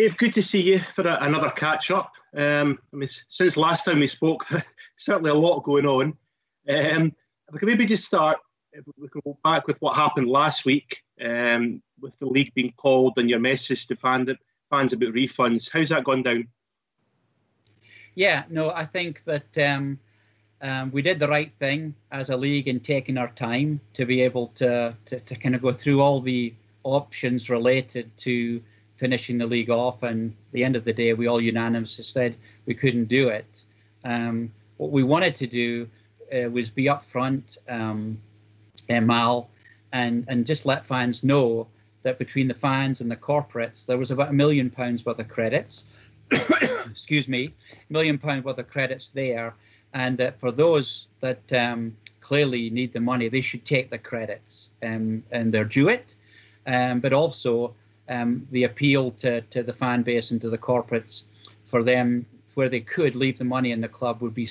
Dave, good to see you for a, another catch up. Um, I mean, since last time we spoke, there's certainly a lot going on. Um, we can maybe just start. If we can go back with what happened last week um, with the league being called and your message to fans, fans about refunds. How's that gone down? Yeah, no, I think that um, um, we did the right thing as a league in taking our time to be able to, to, to kind of go through all the options related to finishing the league off. And the end of the day, we all unanimously said we couldn't do it. Um, what we wanted to do uh, was be upfront, um, uh, Mal, and and just let fans know that between the fans and the corporates, there was about a million pounds worth of credits. excuse me, million pound worth of credits there, and that for those that um, clearly need the money, they should take the credits um, and they're due it. Um, but also um, the appeal to, to the fan base and to the corporates for them where they could leave the money in the club would be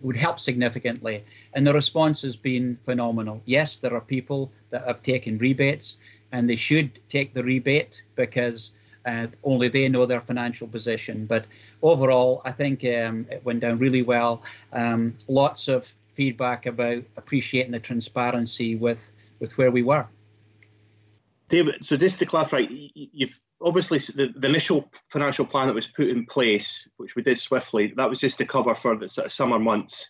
would help significantly. And the response has been phenomenal. Yes there are people that have taken rebates and they should take the rebate because uh, only they know their financial position. But overall i think um, it went down really well. Um, lots of feedback about appreciating the transparency with with where we were David, so just to clarify, you've obviously the, the, initial financial plan that was put in place, which we did swiftly, that was just to cover for the sort of summer months.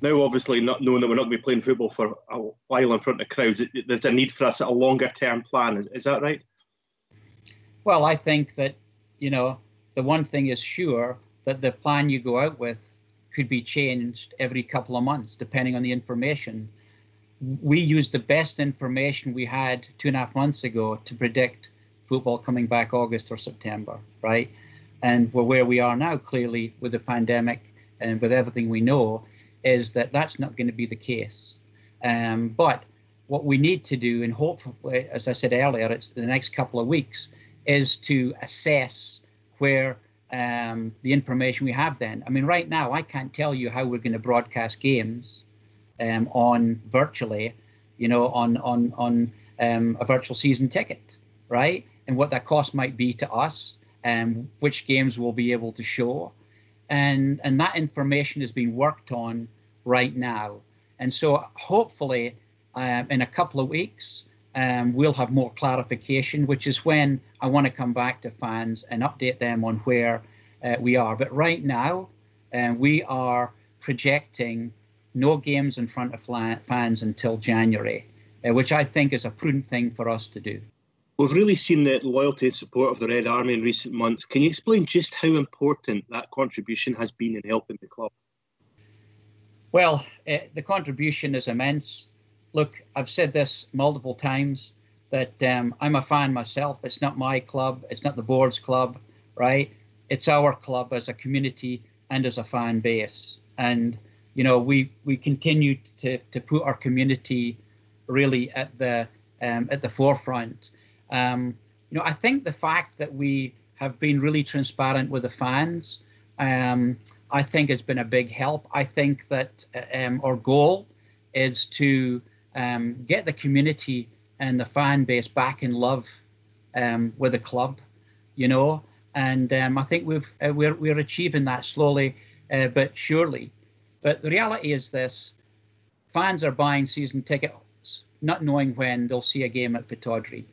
Now, obviously, not knowing that we're not going to be playing football for a while in front of crowds, there's a need for us a longer term plan. Is, is that right? Well, I think that, you know, the one thing is sure that the plan you go out with could be changed every couple of months, depending on the information we used the best information we had two and a half months ago to predict football coming back August or September, right? And we're where we are now, clearly, with the pandemic and with everything we know, is that that's not going to be the case. Um, but what we need to do, and hopefully, as I said earlier, it's the next couple of weeks, is to assess where um, the information we have then. I mean, right now, I can't tell you how we're going to broadcast games um, on virtually, you know, on on on um, a virtual season ticket, right? And what that cost might be to us, and which games we'll be able to show, and and that information is being worked on right now. And so hopefully, um, in a couple of weeks, um, we'll have more clarification, which is when I want to come back to fans and update them on where uh, we are. But right now, uh, we are projecting no games in front of fans until January, uh, which I think is a prudent thing for us to do. We've really seen the loyalty and support of the Red Army in recent months. Can you explain just how important that contribution has been in helping the club? Well, uh, the contribution is immense. Look, I've said this multiple times that um, I'm a fan myself. It's not my club, it's not the board's club, right? It's our club as a community and as a fan base. And you know, we we continue to to put our community really at the um, at the forefront. Um, you know, I think the fact that we have been really transparent with the fans, um, I think has been a big help. I think that um, our goal is to um, get the community and the fan base back in love um, with the club, you know, and I think we've uh, we're we're achieving that slowly uh, but surely. But the reality is this fans are buying season tickets not knowing when they'll see a game at Pittodrie.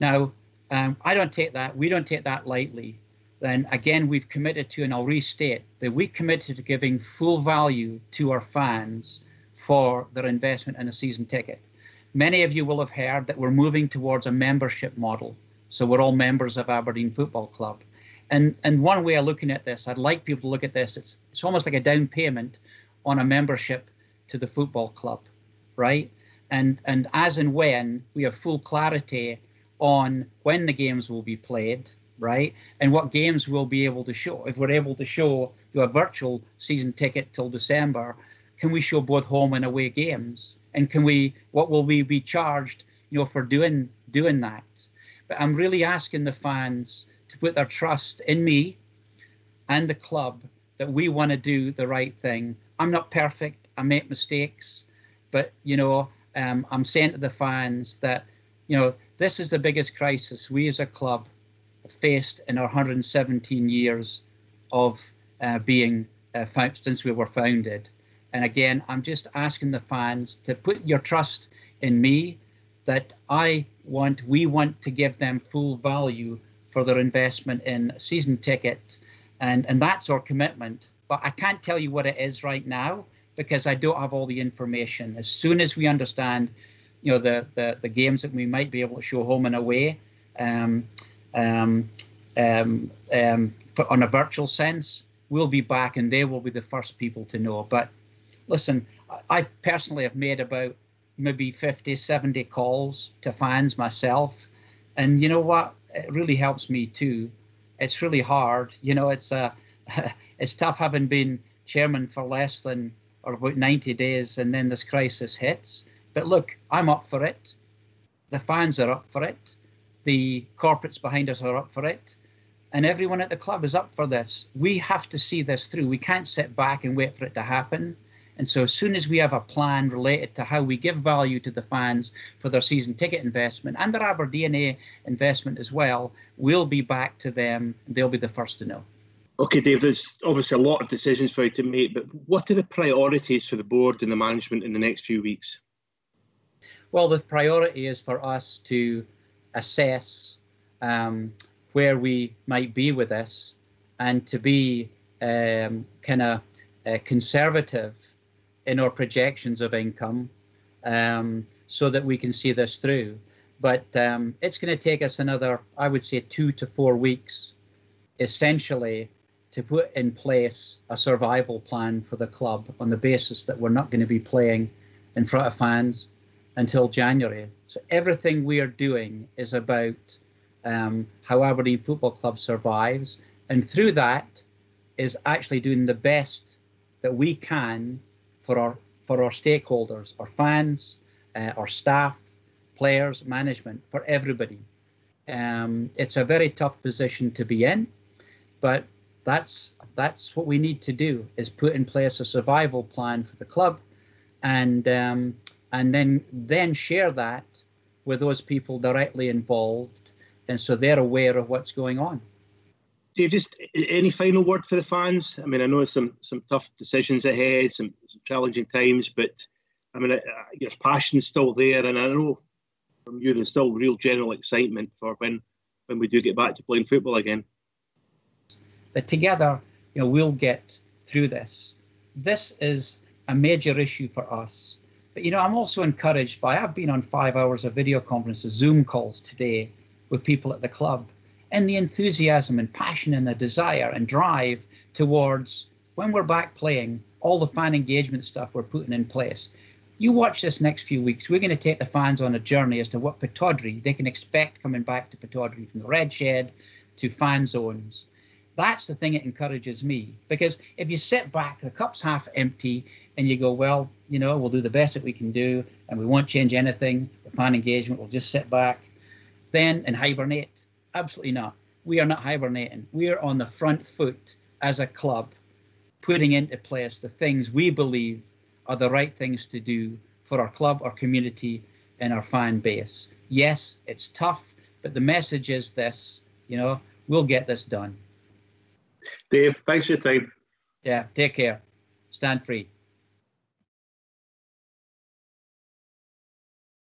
Now, um, I don't take that, we don't take that lightly. Then again, we've committed to, and I'll restate, that we committed to giving full value to our fans for their investment in a season ticket. Many of you will have heard that we're moving towards a membership model. So we're all members of Aberdeen Football Club. And and one way of looking at this, I'd like people to look at this, it's it's almost like a down payment on a membership to the football club, right? And and as and when we have full clarity on when the games will be played, right, and what games we'll be able to show. If we're able to show do a virtual season ticket till December, can we show both home and away games? And can we? What will we be charged? You know, for doing doing that? But I'm really asking the fans to put their trust in me and the club that we want to do the right thing I'm not perfect. I make mistakes, but you know, um, I'm saying to the fans that you know this is the biggest crisis we as a club faced in our 117 years of uh, being uh, since we were founded. And again, I'm just asking the fans to put your trust in me that I want, we want to give them full value for their investment in season ticket. And, and that's our commitment. But I can't tell you what it is right now because I don't have all the information. As soon as we understand, you know, the, the, the games that we might be able to show home and away, um, um, um, um, for, on a virtual sense, we'll be back and they will be the first people to know. But listen, I personally have made about maybe 50, 70 calls to fans myself. And you know what? It really helps me too. It's really hard. You know, it's uh, it's tough having been chairman for less than or about 90 days and then this crisis hits. But look, I'm up for it. The fans are up for it. The corporates behind us are up for it. And everyone at the club is up for this. We have to see this through. We can't sit back and wait for it to happen. And so, as soon as we have a plan related to how we give value to the fans for their season ticket investment and their Aberdeen investment as well, we'll be back to them. They'll be the first to know. Okay, Dave, there's obviously a lot of decisions for you to make, but what are the priorities for the board and the management in the next few weeks? Well, the priority is for us to assess um, where we might be with this and to be um, kind of uh, conservative in our projections of income um, so that we can see this through. But um, it's going to take us another, I would say, two to four weeks, essentially, to put in place a survival plan for the club on the basis that we're not going to be playing in front of fans until January. So everything we are doing is about um, how Aberdeen Football Club survives, and through that is actually doing the best that we can for our for our stakeholders, our fans, uh, our staff, players, management, for everybody. Um, it's a very tough position to be in, but that's that's what we need to do is put in place a survival plan for the club, and um, and then then share that with those people directly involved, and so they're aware of what's going on. Dave, just any final word for the fans? I mean, I know some some tough decisions ahead, some, some challenging times, but I mean, your passion's still there, and I know from you there's still real general excitement for when when we do get back to playing football again. That together, you know, we'll get through this. This is a major issue for us. But you know, I'm also encouraged by I've been on five hours of video conferences, Zoom calls today with people at the club and the enthusiasm and passion and the desire and drive towards when we're back playing all the fan engagement stuff we're putting in place. You watch this next few weeks. We're going to take the fans on a journey as to what Pittodrie they can expect coming back to Pittodrie from the Red Shed to fan zones. That's the thing that encourages me because if you sit back, the cup's half empty, and you go, well, you know, we'll do the best that we can do, and we won't change anything. The fan engagement, we'll just sit back, then and hibernate Absolutely not. We are not hibernating. We are on the front foot as a club, putting into place the things we believe are the right things to do for our club, our community, and our fan base. Yes, it's tough, but the message is this you know, we'll get this done. Dave, thanks for your time. Yeah, take care. Stand free.